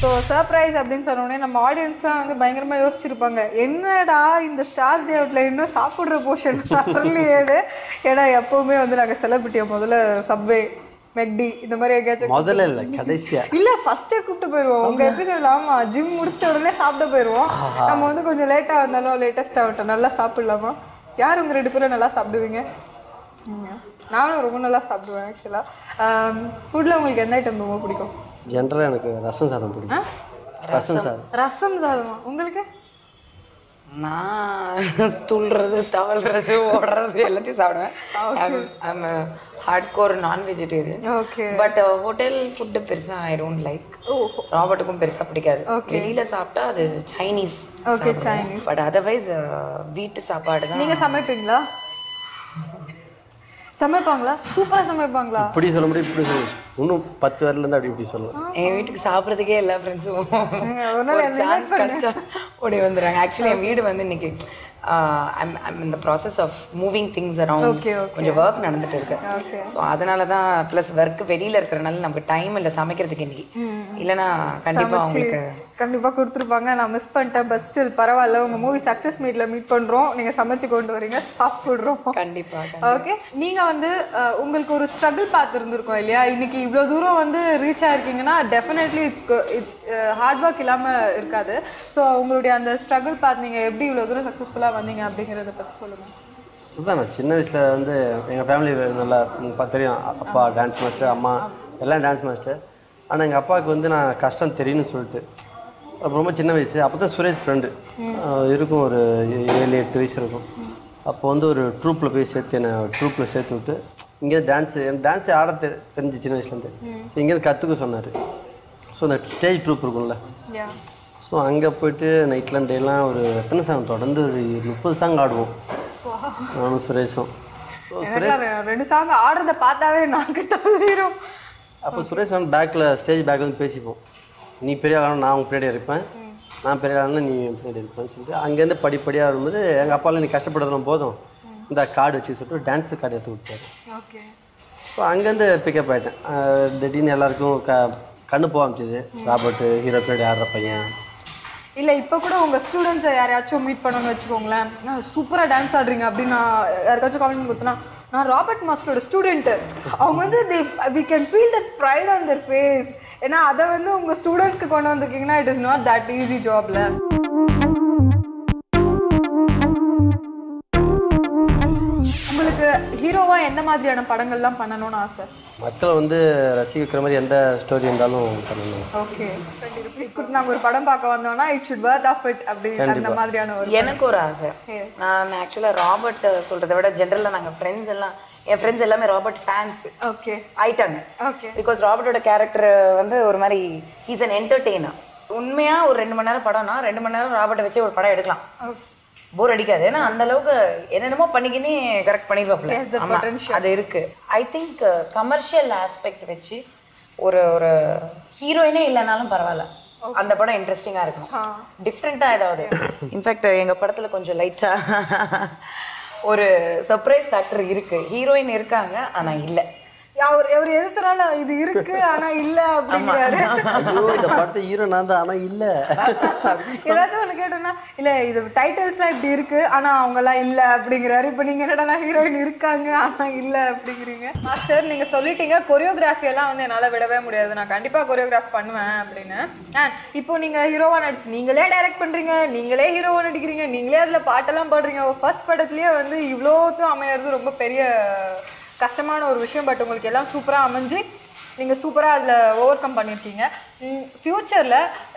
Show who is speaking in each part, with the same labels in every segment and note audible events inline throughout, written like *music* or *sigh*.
Speaker 1: So surprise அப்படின்னு சொன்னோடனே நம்ம ஆடியன்ஸ்லாம் வந்து பயங்கரமாக யோசிச்சிருப்பாங்க. என்னடா இந்த ஸ்டார்ஸ் டே அவுட்ல இன்னும் சாப்பிட்ற போர்ஷன் *laughs* வரலையேடு ஏன்னா எப்போவுமே வந்து நாங்கள் செலிபிரிட்டியை முதல்ல சப்வே மெக்டி இந்த மாதிரி எங்கேயாச்சும்
Speaker 2: முதல்ல இல்லை கடைசியா. *laughs*
Speaker 1: இல்ல ஃபர்ஸ்டே கூப்பிட்டு போயிருவோம். உங்க எபிசோட்ல ஆமா ஜிம் முடிச்சிட்ட உடனே சாப்பிட போயிருவோம். நம்ம வந்து கொஞ்சம் லேட்டா வந்தாலும் லேட்டஸ்ட் ஆகட்டும் நல்லா சாப்பிடலாமா? யார் உங்க ரெண்டு பேரும் நல்லா சாப்பிடுவீங்க. நானும் ரொம்ப நல்லா சாப்பிடுவேன் ஆக்சுவலா ஃபுட்ல உங்களுக்கு எந்த ஐட்டம் ரொம்ப பிடிக்கும்?
Speaker 2: ஜென்ரலாக எனக்கு ரசம் சாதம் பிடிக்கும். ரசம் சாதம்.
Speaker 1: ரசம் சாதமா? உங்களுக்கு?
Speaker 3: நான் துள்ளுறது தவழ்றது ஓடுறது எல்லாத்தையும் சாப்பிடுவேன். ஹார்ட் கோர் நான் vegetarian
Speaker 1: okay
Speaker 3: but hotel food பெருசா ஐ டோன்ட் லைக் ராபர்ட்டுக்கும் பெருசா பிடிக்காது. வெளியில சாப்பிட்டா அது Chinese
Speaker 1: Okay, Chinese.
Speaker 3: But otherwise வீட்டு சாப்பாடு தான்.
Speaker 1: நீங்க சமைப்பீங்களா? சமைப்பாங்களா? சூப்பரா சமைப்பாங்களா?
Speaker 2: இப்படி சொல்ல முடியும் இப்படி சொல்ல. இன்னும் பத்து வரலேருந்து அப்படி இப்படி சொல்லலாம்.
Speaker 3: என் வீட்டுக்கு சாப்பிட்றதுக்கே எல்லா ஃப்ரெண்ட்ஸும்
Speaker 1: ஒரு நாள்
Speaker 3: கிடைச்சா ஓடி வந்துடுறாங்க. ஆக்சுவலி என் வீடு வந்து இன்னைக்கு ஐம் ஐம் இந்த process of moving things around. கொஞ்சம் ஒர்க் நடந்துட்டு இருக்கு. ஸோ அதனால தான் ப்ளஸ் ஒர்க் வெளியில இருக்கிறனால நமக்கு டைம் இல்லை சமைக்கிறதுக்கு இன்னைக்கு. இல்லைன்னா கண்டிப்பா அவங்களுக்கு
Speaker 1: கண்டிப்பா கொடுத்துருப்பாங்க. நான் மிஸ் பண்ணிட்டேன் பட் ஸ்டில் பரவாயில்ல. உங்க மூவி சக்சஸ் மீட்ல மீட் பண்றோம். நீங்க சமைச்சு கொண்டு வரீங்க சாப்பிடுறோம்
Speaker 3: கண்டிப்பா
Speaker 1: ஓகே நீங்க வந்து உங்களுக்கு ஒரு ஸ்ட்ரகிள் பார்த்து இருந்திருக்கோம் இல்லையா? இன்னைக்கு இவ்வளோ தூரம் வந்து ரீச் ஆயிருக்கீங்கன்னா டெஃபினெட்லி இட்ஸ் ஹார்ட் ஒர்க் இல்லாம இருக்காது. ஸோ உங்களுடைய அந்த ஸ்ட்ரகிள் பார்த்து நீங்க எப்படி இவ்வளோ தூரம் சக்ஸஸ்ஃபுல்லாக வந்தீங்க அப்படிங்கிறத பத்தி சொல்லுங்க.
Speaker 2: இதுதான் நான் சின்ன வயசில் வந்து எங்கள் ஃபேமிலி நல்லா தெரியும். அப்பா டான்ஸ் மாஸ்டர் அம்மா எல்லாம் டான்ஸ் மாஸ்டர் ஆனால் எங்கள் அப்பாவுக்கு வந்து நான் கஷ்டம் தெரியும்னு சொல்லிட்டு. அப்போ ரொம்ப சின்ன வயசு. அப்போ தான் சுரேஷ் ஃப்ரெண்டு இருக்கும் ஒரு ஏழு எட்டு வயசு இருக்கும். அப்போ வந்து ஒரு ட்ரூப்பில் போய் சேர்த்து என்னை ட்ரூப்பில் சேர்த்து விட்டு இங்கே டான்ஸு எனக்கு டான்ஸே ஆட தெ தெரிஞ்சு சின்ன வயசுலேருந்து ஸோ இங்கேருந்து கற்றுக்க சொன்னார். ஸோ அந்த ஸ்டேஜ் ட்ரூப் இருக்கும்ல. ஸோ அங்கே போயிட்டு நைட்லாம் டேலாம் ஒரு எத்தனை சாங் தொடர்ந்து ஒரு முப்பது சாங் ஆடுவோம். நானும் சுரேஷும்.
Speaker 1: ரெண்டு சாங் ஆடுறத பார்த்தாவே நாக்கு தள்ளிடும்
Speaker 2: அப்போ சுரேஷ் வந்து பேக்கில் ஸ்டேஜ் பேக்கில் வந்து பேசிப்போம். நீ பெரிய ஆளான நான் உங்க பின்னாடி இருப்பேன். நான் பெரிய ஆளான நீ என் பின்னாடி இருப்பேன்னு சொல்லிட்டு அங்கேருந்து படிப்படியாக வரும்போது எங்கள் அப்பாவில் நீ கஷ்டப்படுறதுலாம் போதும். இந்த கார்டு வச்சு சொல்லிட்டு டான்ஸு கார்டு எடுத்து
Speaker 1: ஓகே
Speaker 2: ஸோ அங்கேருந்து பிக்கப் ஆகிட்டேன் திடீர்னு எல்லாருக்கும் க கண்ணு போக ஆரம்பிச்சிது. ராபர்ட்டு ஹீரோ பின்னாடி ஆடுற பையன்.
Speaker 1: இல்லை இப்போ கூட உங்கள் ஸ்டூடெண்ட்ஸை யாரையாச்சும் மீட் பண்ணணும்னு வச்சுக்கோங்களேன். நான் சூப்பராக டான்ஸ் ஆடுறீங்க அப்படின்னு நான் யாருக்காச்சும் காமெண்ட் கொடுத்தனா நான் ராபர்ட் மாஸ்டரோட ஸ்டூடெண்ட்டு அவங்க வந்து we can feel that pride on their face ஏன்னா அதை வந்து உங்கள் ஸ்டூடெண்ட்ஸ்க்கு கொண்டு வந்திருக்கீங்கன்னா it is not that easy ஜாப்ல ஹீரோவா எந்த மாதிரியான படங்கள்லாம் பண்ணணும்னு ஆசை?
Speaker 2: மக்கள் வந்து ரசிக்கிற மாதிரி எந்த ஸ்டோரி இருந்தாலும் பண்ணணும்.
Speaker 1: ஓகே டுவெண்ட்டி ருபீஸ் கொடுத்து நாங்கள் ஒரு படம் பார்க்க வந்தோம்னா it should worth of it அப்படி அந்த மாதிரியான ஒரு
Speaker 3: எனக்கு ஒரு ஆசை. நான் ஆக்சுவலா ராபர்ட் சொல்றதை விட ஜென்ரலா நாங்க ஃப்ரெண்ட்ஸ் எல்லாம் என் ஃப்ரெண்ட்ஸ் எல்லாமே ராபர்ட் ஃபேன்ஸ்
Speaker 1: ஓகே
Speaker 3: ஆயிட்டாங்க
Speaker 1: ஓகே
Speaker 3: பிகாஸ் ராபர்ட்டோட கேரக்டர் வந்து ஒரு மாதிரி ஹீஸ் அன் என்டர்டெய்னர் உண்மையா ஒரு ரெண்டு மணி நேரம் படம்னா ரெண்டு மணி நேரம் ராபர்ட்டை வச்சு ஒரு படம் எடுக்கலாம். போர் அடிக்காது. ஏன்னா அந்த அளவுக்கு என்னென்னமோ பண்ணிக்கினே கரெக்ட் பண்ணிடுவாப்ல. அது இருக்கு. ஐ திங்க் கமர்ஷியல் ஆஸ்பெக்ட் வச்சு ஒரு ஒரு ஹீரோயினே இல்லைனாலும் பரவாயில்ல. அந்த படம் இன்ட்ரெஸ்டிங்கா இருக்கணும். டிஃப்ரெண்டா ஏதாவது. இன்ஃபேக்ட் எங்க படத்துல கொஞ்சம் லைட்டா *laughs* ஒரு சர்ப்ரைஸ் ஃபேக்டர் இருக்கு. ஹீரோயின் இருக்காங்க ஆனா இல்ல.
Speaker 1: அவர் அவர் எது சொன்னாலும் இது இருக்கு ஆனா இல்ல அப்படிங்கிறாரு.
Speaker 2: இந்த படத்தை ஹீரோ நான் தான் ஆனால் இல்லை.
Speaker 1: ஏதாச்சும் ஒண்ணு கேட்டோம்னா இல்ல இது டைட்டில்ஸ்லாம் இப்படி இருக்கு ஆனா அவங்க எல்லாம் இல்ல அப்படிங்கிறாரு. இப்போ நீங்க என்னடா ஹீரோயின் இருக்காங்க ஆனா இல்ல அப்படிங்கிறீங்க. மாஸ்டர் நீங்க சொல்லிட்டீங்க கொரியோகிராஃபி எல்லாம் வந்து என்னால விடவே முடியாது. நான் கண்டிப்பா கொரியோகிராஃப் பண்ணுவேன் அப்படின்னு. இப்போ நீங்க ஹீரோவா நடிச்சு நீங்களே டைரக்ட் பண்றீங்க நீங்களே ஹீரோவா நடிக்கிறீங்க நீங்களே அதுல பாட்டெல்லாம் பாடுறீங்க. ஃபர்ஸ்ட் படத்துலயே வந்து இவ்வளோத்தும் அமையறது ரொம்ப பெரிய கஷ்டமான ஒரு விஷயம் பட் உங்களுக்கு எல்லாம் சூப்பரா அமைஞ்சு நீங்க சூப்பரா அதுல ஓவர் கம் பண்ணியிருக்கீங்க ஃப்யூச்சர்ல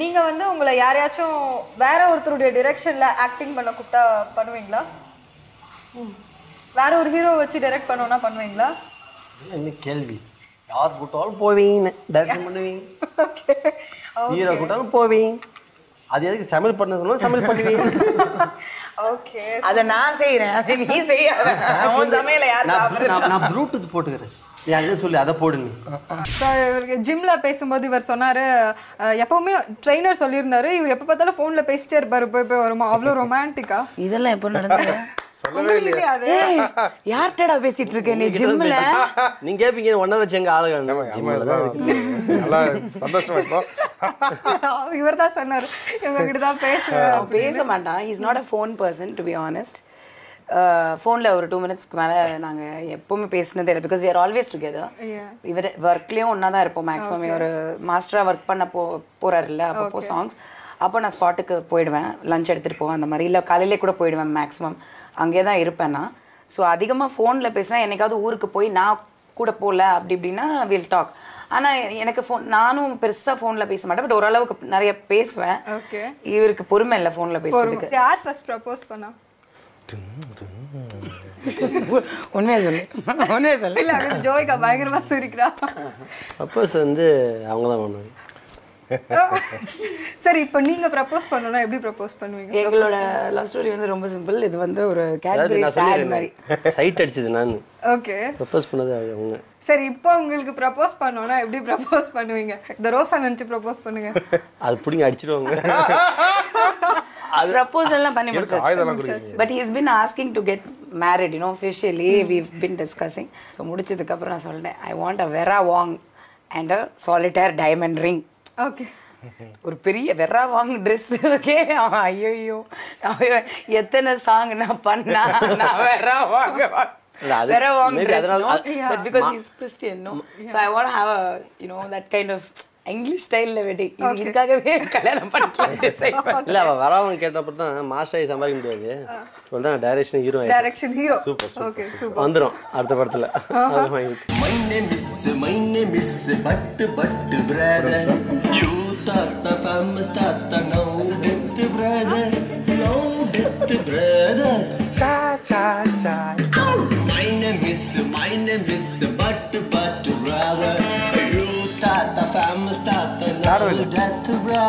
Speaker 1: நீங்க வந்து உங்களை யாரையாச்சும் வேற ஒருத்தருடைய டிரெக்ஷன்ல ஆக்டிங் பண்ண கூப்பிட்டா பண்ணுவீங்களா? வேற ஒரு ஹீரோ வச்சு டைரக்ட் பண்ணோம்னா பண்ணுவீங்களா?
Speaker 2: என்ன கேள்வி? யார் கூட்டாலும் போவீங்க டேரக்ஷன் பண்ணுவீங்க. *laughs* ஹீரோ கூட்டாலும் போவீங்க. அது எதுக்கு சமையல் பண்ண சொன்னாலும் சமையல் பண்ணுவீங்க. *laughs*
Speaker 1: ஓகே
Speaker 3: அத நான் செய்யறேன் அது நீ செய்யாத *laughs* உன் சமையல யார்
Speaker 2: நான் நான் நான் ப்ளூடூத் போட்டுக்கிறேன். அங்கே சொல்லி அதை போடு நீ.
Speaker 1: இவருக்கு ஜிம்ல பேசும்போது இவர் சொன்னாரு எப்பவுமே ட்ரெயினர் சொல்லியிருந்தாரு. இவர் எப்ப பார்த்தாலும் போன்ல பேசிட்டே இருப்பாரு. போய் போய் வருமா? அவ்வளோ ரொமான்டிக்கா
Speaker 3: இதெல்லாம் எப்போ நடந்தது?
Speaker 4: சொல்லவே இல்லையா.
Speaker 1: அது *laughs*
Speaker 3: யார்கிட்டடா பேசிட்டு இருக்க நீ ஜிம்ல
Speaker 2: நீங்க கேப்பீங்க ஒன்ன வச்சு எங்க ஆளு
Speaker 4: ஆமா, ஆமா, இதெல்லாம் நல்லா சந்தோஷமா இருக்கும் *laughs*
Speaker 1: இவர் தான் சொன்னாரு. இவங்க கிட்ட தான் பேசுவேன்
Speaker 3: அவன் பேச மாட்டான். Is not a phone person to be honest ஃபோனில் ஒரு டூ மினிட்ஸ்க்கு மேலே நாங்கள் எப்பவுமே பேசினதே இல்லை. Because are always together. இவர் ஒர்க்லேயும் ஒன்றா தான் இருப்போம் மேக்ஸிமம் ஒரு மாஸ்டராக ஒர்க் பண்ண போ போகிறாருல்ல அப்பப்போ சாங்ஸ் அப்போ நான் ஸ்பாட்டுக்கு போயிடுவேன் லஞ்ச் எடுத்துகிட்டு போவேன் அந்த மாதிரி. இல்லை காலையிலே கூட போயிடுவேன் மேக்ஸிமம் அங்கேயே தான் இருப்பேன் நான். ஸோ அதிகமாக ஃபோனில் பேசினா என்னைக்காவது ஊருக்கு போய் நான் கூட போகல அப்படி இப்படின்னா வில் டாக் ஆனால் எனக்கு ஃபோன் நானும் பெருசாக ஃபோனில் பேச மாட்டேன். பட் ஓரளவுக்கு நிறைய பேசுவேன்.
Speaker 1: ஓகே
Speaker 3: இவருக்கு பொறுமை இல்லை ஃபோனில் பேசுறதுக்கு.
Speaker 1: யார் ஃபர்ஸ்ட் ப்ரப்போஸ் பண்ணா? *laughs*
Speaker 3: உண்மையா சொல்லு. உண்மையா சொல்லு.
Speaker 1: ஜோய்கா பயங்கரமா சிரிக்கிறா.
Speaker 2: அப்போஸ் வந்து அவங்க தான் பண்ணுவாங்க.
Speaker 1: சரி இப்போ நீங்க ப்ரப்போஸ் பண்ணனும்னா எப்படி ப்ரப்போஸ் பண்ணுவீங்க?
Speaker 3: எங்களோட லவ் ஸ்டோரி வந்து ரொம்ப சிம்பிள் இது வந்து ஒரு கேட்பரி சேட் மாதிரி.
Speaker 2: சைட் அடிச்சது நான்.
Speaker 1: ஓகே
Speaker 2: ப்ரப்போஸ் பண்ணது அவங்க.
Speaker 1: சரி இப்போ உங்களுக்கு ப்ரப்போஸ் பண்ணனும்னா எப்படி ப்ரப்போஸ் பண்ணுவீங்க? இந்த ரோசா நினைச்சு ப்ரப்போஸ் பண்ணுங்க.
Speaker 2: அது பிடிங்க அடிச்சிடுவாங்க.
Speaker 3: ப்ரப்போசல் எல்லாம் பண்ணி
Speaker 4: கொடுக்குறீங்க?
Speaker 3: But he's been asking to get married you know officially. We've been discussing. So முடிச்சதுக்கு அப்புறம் நான் சொல்லிட்டேன் I want a Vera Wang and a solitaire diamond ring
Speaker 1: okay
Speaker 3: ஒரு பெரிய வெறா வாங்க ட்ரெஸ் ஓகே ஐயோ எத்தனை சாங் நான் பண்ணா நான் Vera Wang Vera
Speaker 2: Wang
Speaker 3: dress because is Christian no so I want have a you know that kind of English ஸ்டைலில் வெட்டி இது இதுக்காகவே கல்யாணம் பண்ணிக்கலாம் *laughs*
Speaker 2: இல்ல அவ வரவங்க கேட்டப்ப தான் மாஸ்டர் ஆகி சம்பாதிக்க முடியாது சொல்றேன் direction hero
Speaker 1: direction hero
Speaker 2: super
Speaker 1: okay
Speaker 2: super வந்துடும் அடுத்த படத்துல.
Speaker 4: My name is my name is but but brother you
Speaker 1: தாத்தா ஃபேமஸ்
Speaker 4: தாத்தா no death brother
Speaker 5: no death brother சா சா சா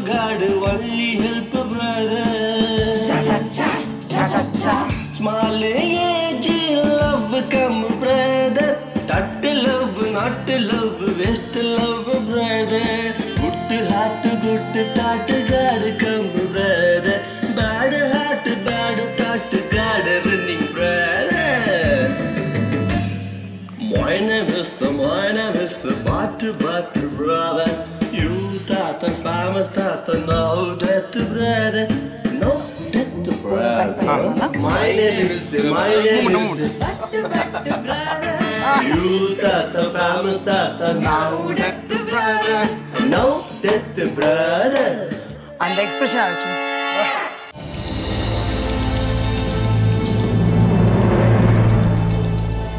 Speaker 5: daddy wife god only help brother Cha cha cha cha cha cha Small age love come brother That love not love waste love brother Good heart good thought god come brother Bad heart bad thought god running brother my name is, my name is Batu Batu brother. My name is the My name is the Battu Battu brother. You Tata famous Tata Now that the brother. Now that the brother
Speaker 3: அந்த expression ஆச்சு